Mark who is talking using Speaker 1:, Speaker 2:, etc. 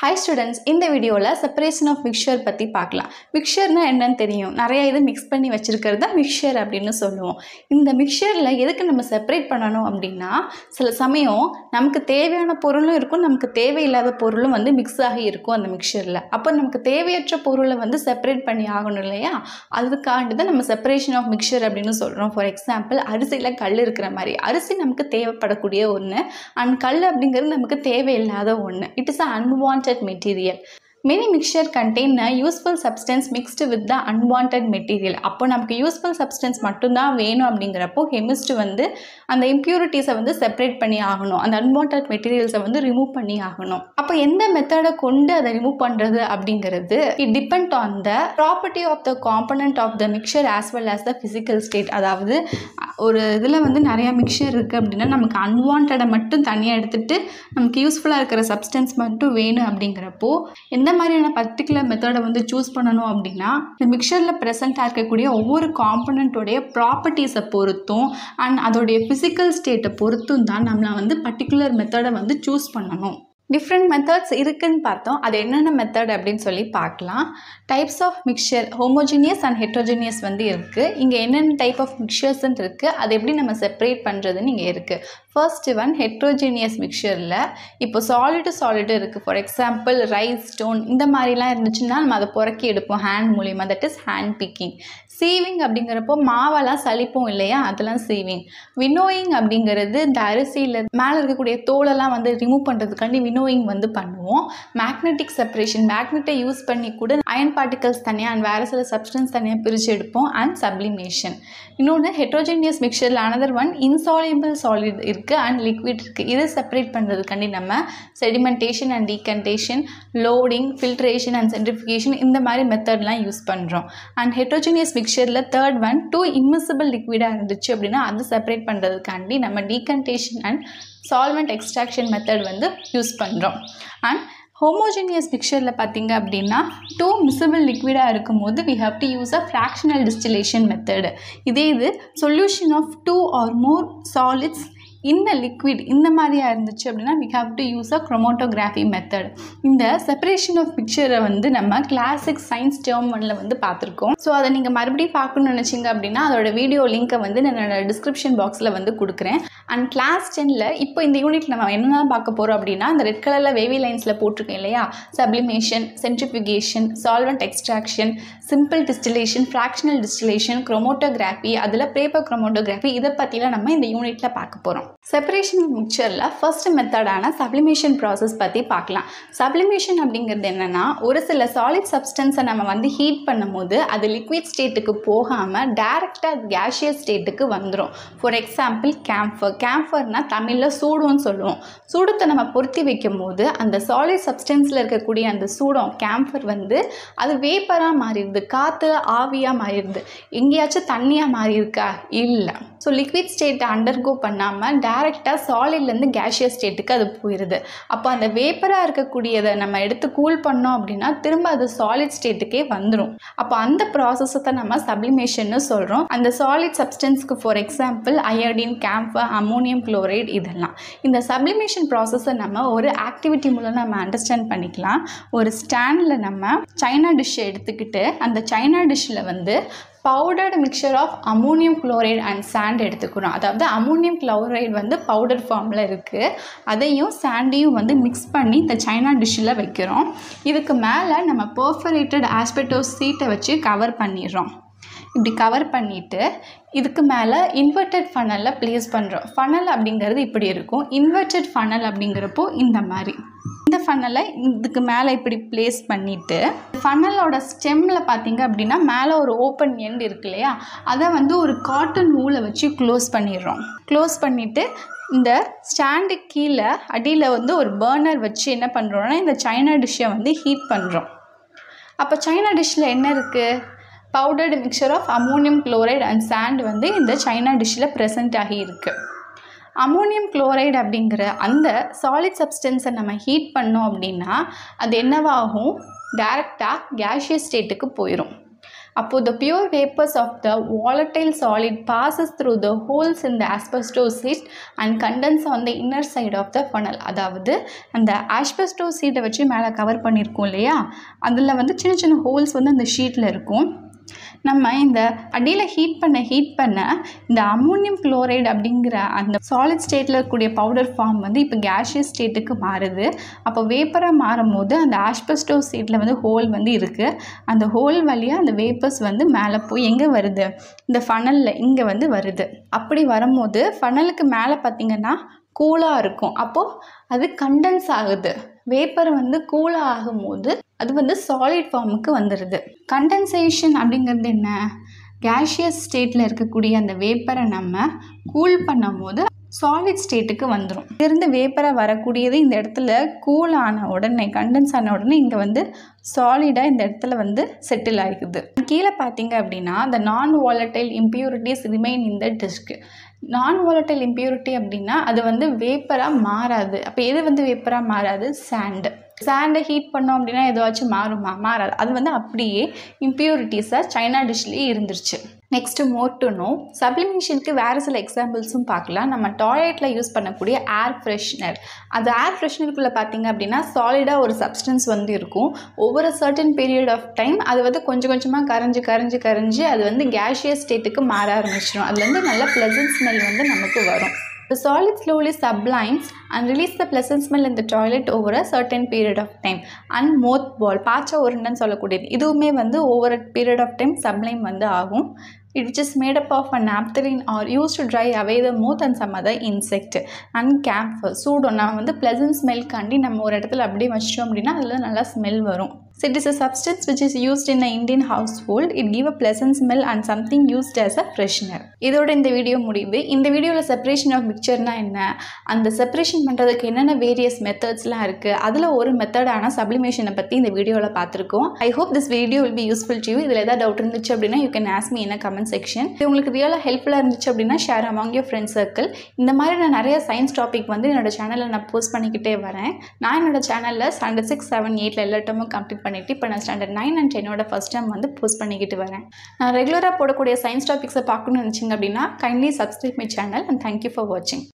Speaker 1: High students இந்த வீடியோவில் separation of mixer பற்றி பார்க்கலாம். மிக்சர்னா என்னன்னு தெரியும். நிறைய இது மிக்ஸ் பண்ணி வச்சுருக்கிறது தான் மிக்சர் அப்படின்னு சொல்லுவோம். இந்த மிக்சரில் எதுக்கு நம்ம செப்பரேட் பண்ணணும் அப்படின்னா சில சமயம் நமக்கு தேவையான பொருளும் இருக்கும் நமக்கு தேவையில்லாத பொருளும் வந்து மிக்ஸ் ஆகி இருக்கும் அந்த மிக்சரில் அப்போ நமக்கு தேவையற்ற பொருளை வந்து செப்பரேட் பண்ணி ஆகணும் இல்லையா? அதுக்காண்டி தான் நம்ம செப்பரேஷன் ஆஃப் மிக்சர் அப்படின்னு சொல்கிறோம் ஃபார் எக்ஸாம்பிள் அரிசியில் கல் இருக்கிற மாதிரி. அரிசி நமக்கு தேவைப்படக்கூடிய ஒன்று அண்ட் கல் அப்படிங்கிறது நமக்கு தேவையில்லாத ஒன்று it is a unwanted material many mixture contain useful substance mixed with the unwanted material அப்போ நமக்கு யூஸ்ஃபுல் சப்ஸ்டன்ஸ் மட்டும்தான் வேணும் அப்படிங்கிறப்போ கெமிஸ்ட் வந்து அந்த இம்ப்யூரிட்டிஸை வந்து செப்பரேட் பண்ணி ஆகணும். அந்த அன்வான்ட் மெட்டீரியல்ஸை வந்து ரிமூவ் பண்ணி ஆகணும். அப்போ எந்த மெத்தடை கொண்டு அதை ரிமூவ் பண்ணுறது அப்படிங்கிறது it depend on the property of the component of the mixture as well as the physical state அதாவது ஒரு இதில் வந்து நிறையா மிக்சர் இருக்குது அப்படின்னா நமக்கு அன்வான்டை மட்டும் தனியாக எடுத்துகிட்டு நமக்கு யூஸ்ஃபுல்லாக இருக்கிற சப்ஸ்டன்ஸ் மட்டும் வேணும் அப்படிங்கிறப்போ எந்த மாதிரியான பர்டிகுலர் மெத்தடை வந்து சூஸ் பண்ணணும் அப்படின்னா இந்த மிக்சரில் ப்ரெசென்ட்டாக இருக்கக்கூடிய ஒவ்வொரு காம்பனண்ட்டோடைய ப்ராப்பர்ட்டிஸை பொறுத்தும் அண்ட் அதோடைய ஃபிசிக்கல் ஸ்டேட்டை பொறுத்தும் தான் நம்மளை வந்து பர்டிகுலர் மெத்தடை வந்து சூஸ் பண்ணணும். டிஃப்ரெண்ட் மெத்தட்ஸ் இருக்குன்னு பார்த்தோம். அது என்னென்ன மெத்தட் அப்படின்னு சொல்லி பார்க்கலாம். Types of mixture homogeneous and heterogeneous வந்து இருக்குது இங்கே என்னென்ன டைப் ஆஃப் மிக்சர்ஸ்ன்னு இருக்குது அது எப்படி நம்ம செப்பரேட் பண்ணுறதுன்னு இங்கே இருக்குது ஃபர்ஸ்ட் ஒன் ஹெட்ரோஜினியஸ் மிக்சரில் இப்போ சாலிடு சாலிடு இருக்குது ஃபார் எக்ஸாம்பிள் ரைஸ் ஸ்டோன் இந்த மாதிரிலாம் இருந்துச்சுன்னா நம்ம அதை புறக்கி எடுப்போம். ஹேண்ட் மூலியமாக that is hand picking sieving அப்படிங்கிறப்போ மாவெல்லாம் சலிப்போம் இல்லையா? அதெல்லாம் சீவிங் வினோயிங் அப்படிங்கிறது இந்த அரிசியில் மேலே இருக்கக்கூடிய தோலெல்லாம் வந்து ரிமூவ் பண்ணுறதுக்காண்டி வினோயிங் வந்து பண்ணுவோம் மேக்னெட்டிக் செப்பரேஷன் மேக்னெட்டை யூஸ் பண்ணி கூட அயன் பார்ட்டிகல்ஸ் தனியாக அண்ட் வேறு சில சப்ஸ்டன்ஸ் தனியாக பிரித்து எடுப்போம் அண்ட் சப்ளிமேஷன் இன்னொன்று ஹெட்ரோஜெனியஸ் மிக்சரில் அனதர் ஒன் இன்சாலியபிள் சாலிட் இருக்குது அண்ட் லிக்விட் இருக்குது இதை செப்பரேட் பண்ணுறதுக்காண்டி நம்ம sedimentation and decantation loading filtration and centrifugation இந்த மாதிரி மெத்தட்லாம் யூஸ் பண்ணுறோம் அண்ட் ஹெட்ரோஜினியஸ் மிக்சரில் தேர்ட் ஒன் டூ இன்மிசிபிள் லிக்விடாக இருந்துச்சு அப்படின்னா அது செப்பரேட் பண்ணுறதுக்காண்டி நம்ம decantation and solvent extraction method வந்து யூஸ் பண்ணுறோம் அண்ட் ஹோமோஜினியஸ் மிக்சரில் பார்த்தீங்க அப்படின்னா டூ மிசிபிள் லிக்விடாக இருக்கும்போது we have to use a fractional distillation method இதே இது solution of two or more solids இந்த லிக்விட் இந்த மாதிரியா இருந்துச்சு அப்படின்னா we have to use a chromatography method இந்த செப்பரேஷன் ஆஃப் பிக்சரை வந்து நம்ம கிளாசிக் சயின்ஸ் டேர்ம் ஒன்ல வந்து பார்த்துருக்கோம். ஸோ அதை நீங்கள் மறுபடியும் பார்க்கணும்னு நினச்சிங்க அப்படின்னா அதோட வீடியோ லிங்க்கை வந்து நான் டிஸ்கிரிப்ஷன் பாக்ஸில் வந்து கொடுக்குறேன். அண்ட் கிளாஸ் டென்னில் இப்போ இந்த யூனிட் நம்ம என்னென்ன பார்க்க போகிறோம் அப்படின்னா அந்த ரெட் கலரில் வேவி லைன்ஸில் போட்டிருக்கேன் இல்லையா? Sublimation centrifugation solvent extraction simple distillation fractional distillation chromatography அதில் பேப்பர் குரோமோட்டோகிராஃபி இதை பற்றிலாம் நம்ம இந்த யூனிட்டில் பார்க்க போகிறோம் செப்பரேஷன் மிக்சரில் ஃபர்ஸ்ட் மெத்தடான சப்ளிமேஷன் ப்ராசஸ் பற்றி பார்க்கலாம். சப்ளிமேஷன் அப்படிங்கிறது என்னென்னா ஒரு சில சாலிட் சப்ஸ்டன்ஸை நம்ம வந்து ஹீட் பண்ணும்போது அது லிக்விட் ஸ்டேட்டுக்கு போகாமல் டேரெக்டாக கேஷியஸ் ஸ்டேட்டுக்கு வந்துடும் ஃபார் எக்ஸாம்பிள் கேம்ஃபர் கேம்ஃபர்னால் தமிழில் சூடுன்னு சொல்லுவோம். சூடத்தை நம்ம பொருத்தி வைக்கும் போது அந்த சாலிட் சப்ஸ்டன்ஸில் இருக்கக்கூடிய அந்த சூடம் கேம்ஃபர் வந்து அது வேப்பராக மாறிடுது காற்று ஆவியாக மாறிடுது. எங்கேயாச்சும் தண்ணியாக மாறியிருக்கா? இல்லை. ஸோ லிக்விட் ஸ்டேட்டை அண்டர்கோ பண்ணாமல் டேரெக்டாக சாலிட்லேருந்து கேஷியஸ் ஸ்டேட்டுக்கு அது போயிடுது அப்போ அந்த வேப்பராக இருக்கக்கூடியதை நம்ம எடுத்து கூல் பண்ணோம் அப்படின்னா திரும்ப அது சாலிட் ஸ்டேட்டுக்கே வந்துடும் அப்போ அந்த ப்ராசஸை தான் நம்ம சப்ளிமேஷன்னு சொல்கிறோம் அந்த solid சப்ஸ்டன்ஸ்க்கு for example iodine camphor ammonium chloride இதெல்லாம். இந்த சப்ளிமேஷன் ப்ராசஸை நம்ம ஒரு ஆக்டிவிட்டி மூலம் நம்ம அண்டர்ஸ்டாண்ட் பண்ணிக்கலாம். ஒரு ஸ்டாண்டில் நம்ம சைனா டிஷ்ஷை எடுத்துக்கிட்டு அந்த சைனா டிஷ்ஷில் வந்து powdered mixture of ammonium chloride and sand எடுத்துக்கிறோம் அதாவது அமோனியம் குளோரைடு வந்து பவுடர் ஃபார்மில் இருக்குது அதையும் சாண்டையும் வந்து மிக்ஸ் பண்ணி இந்த சைனா டிஷ்ஷில் வைக்கிறோம். இதுக்கு மேலே நம்ம பர்ஃபரேட்டட் ஆஸ்பெட்டோஸ் சீட்டை வச்சு கவர் பண்ணிடுறோம். இப்படி கவர் பண்ணிவிட்டு இதுக்கு மேலே இன்வெர்டட் ஃபனலில் ப்ளேஸ் பண்ணுறோம் ஃபனல் அப்படிங்கிறது இப்படி இருக்கும். இன்வெர்டட் ஃபனல் அப்படிங்கிறப்போ இந்த மாதிரி. ஃபன்னலை இதுக்கு மேலே இப்படி ப்ளேஸ் பண்ணிவிட்டு ஃபன்னலோட ஸ்டெம்மில் பார்த்தீங்க அப்படின்னா மேலே ஒரு ஓப்பன் எண்ட் இருக்கு இல்லையா? அதை வந்து ஒரு காட்டன் நூலை வச்சு க்ளோஸ் பண்ணிடுறோம். க்ளோஸ் பண்ணிவிட்டு இந்த ஸ்டாண்டு கீழே அடியில் வந்து ஒரு பேர்னர் வச்சு என்ன பண்ணுறோன்னா இந்த சைனா டிஷ்ஷை வந்து ஹீட் பண்ணுறோம் அப்போ சைனா டிஷ்ஷில் என்ன இருக்குது powdered mixture of ammonium chloride and sand வந்து இந்த சைனா டிஷ்ஷில் ப்ரெசென்ட் ஆகி இருக்குது அமோனியம் குளோரைடு அப்படிங்கிற அந்த சாலிட் சப்ஸ்டன்ஸை நம்ம ஹீட் பண்ணோம் அப்படின்னா அது என்னவாகும்? டேரெக்டாக கேஷியஸ் ஸ்டேட்டுக்கு போயிடும் அப்போது the pure vapours of the volatile solid passes through the holes இந்த the and condense on condense on the inner side of அதாவது அந்த ஆஸ்பெஸ்டோசீட்டை வச்சு மேலே கவர் பண்ணியிருக்கோம் இல்லையா? அதில் வந்து சின்ன சின்ன ஹோல்ஸ் வந்து அந்த ஷீட்டில் இருக்கும். நம்ம இந்த அடியில் ஹீட் பண்ண ஹீட் பண்ண இந்த அம்மோனியம் குளோரைடு அப்படிங்கிற அந்த சாலிட் ஸ்டேட்டில் இருக்கக்கூடிய பவுடர் ஃபார்ம் வந்து இப்போ கேஷியஸ் ஸ்டேட்டுக்கு மாறுது. அப்போ வேப்பராக மாறும் போது அந்த ஆஷ்பஸ்டோ ஸ்டேட்டில் வந்து ஹோல் வந்து இருக்குது அந்த ஹோல் வழியாக அந்த வேப்பர்ஸ் வந்து மேலே போய் எங்கே வருது? இந்த ஃபனலில் இங்கே வந்து வருது. அப்படி வரும்போது ஃபனலுக்கு மேலே பார்த்திங்கன்னா கூலாக இருக்கும். அப்போது அது கண்டென்ஸ் ஆகுது. வேப்பர் வந்து கூலாக ஆகும்போது அது வந்து சாலிட் ஃபார்முக்கு வந்துடுது கண்டென்சேஷன் அப்படிங்கிறது என்ன? கேஷியஸ் ஸ்டேட்டில் இருக்கக்கூடிய அந்த வேப்பரை நம்ம கூல் பண்ணும்போது சாலிட் ஸ்டேட்டுக்கு வந்துடும் இருந்து வேப்பராக வரக்கூடியது இந்த இடத்துல கூல் ஆன உடனே கண்டென்ஸ் ஆன உடனே இங்கே வந்து சாலிடாக இந்த இடத்துல வந்து செட்டில் ஆகிக்குது கீழே பார்த்தீங்க அப்படின்னா இந்த non volatile impurities remain in the disc non volatile impurity அப்படின்னா அது வந்து வேப்பராக மாறாது. அப்போ எது வந்து வேப்பராக மாறாது? சாண்டு சாண்டை ஹீட் பண்ணோம் அப்படின்னா ஏதாச்சும் மாறுமா? மாறாது. அது வந்து அப்படியே இம்ப்யூரிட்டிஸாக சைனா டிஷ்லேயே இருந்துருச்சு. நெக்ஸ்ட்டு மோர் டு நோ சப்ளிமேஷனுக்கு வேறு சில எக்ஸாம்பிள்ஸும் பார்க்கலாம். நம்ம டாய்லெட்டில் யூஸ் பண்ணக்கூடிய ஏர் ஃப்ரெஷ்னர் அது ஏர் ஃப்ரெஷ்னருக்குள்ளே பார்த்தீங்க அப்படின்னா சாலிடாக ஒரு சப்ஸ்டன்ஸ் வந்து இருக்கும். ஒவ்வொரு சர்டன் பீரியட் ஆஃப் டைம் அது வந்து கொஞ்சம் கொஞ்சமாக கரைஞ்சி கரைஞ்சி கரைஞ்சி அது வந்து கேஷியஸ் ஸ்டேட்டுக்கு மாற ஆரம்பிச்சிடும் அதுலேருந்து நல்ல ப்ளசன்ட் ஸ்மெல் வந்து நமக்கு வரும். The solid slowly sublimes and release the pleasant smell in the toilet over a certain period of time. And mothball, பாச்சா உருண்டைன்னு சொல்லக்கூடியது இதுவுமே வந்து over a period of time sublime வந்து ஆகும் it which is made up of a naphthalene or used to dry away the moth and some other insect and camphor சூடம் நம்ம வந்து pleasant smell காண்டி நம்ம ஒரு இடத்துல அப்படியே வச்சிட்டோம் அப்படின்னா அதில் நல்லா ஸ்மெல் வரும் So it is a substance which is used in an Indian household. It give a pleasant smell and something used as a freshener. இதோட இந்த வீடியோ முடியுது இந்த வீடியோவில் செப்பரேஷன் ஆஃப் மிக்சர்னா என்ன? அந்த செப்பரேஷன் பண்ணுறதுக்கு என்னென்ன வேரியஸ் மெத்தட்ஸ்லாம் இருக்குது அதில் ஒரு மெத்தடான சப்ளிமேஷனை பற்றி இந்த வீடியோவில் பார்த்துருக்கோம். I hope this video will be useful to you இதில் ஏதாவது டவுட் இருந்துச்சு அப்படின்னா யூ கேன் ஆஸ்க் மீ என்ன கமெண்ட் செக்ஷன் இது உங்களுக்கு ரியலாக ஹெல்ப்ஃபுல்லாக இருந்துச்சு அப்படின்னா share among your friend circle இந்த மாதிரி நான் நிறைய சயின்ஸ் டாபிக் வந்து என்னோட சேனலில் நான் போஸ்ட் பண்ணிக்கிட்டே வரேன். நான் என்னோட சேனலில் சண்டே சிக்ஸ் செவன் எயிட்டில் எல்லா டேமும் கம்ப்ளீட் பண்ணிவிட்டு இப்போ நான் ஸ்டாண்டர்ட் நைன் அண்ட் டென்னோட ஃபஸ்ட் டைம் வந்து போஸ்ட் பண்ணிக்கிட்டு வரேன். நான் ரெகுலராக போடக்கூடிய சயின்ஸ் டாபிக்ஸை பார்க்கணும்னு நினச்சிங்க அப்படின்னா kindly subscribe my channel and thank you for வாட்சிங்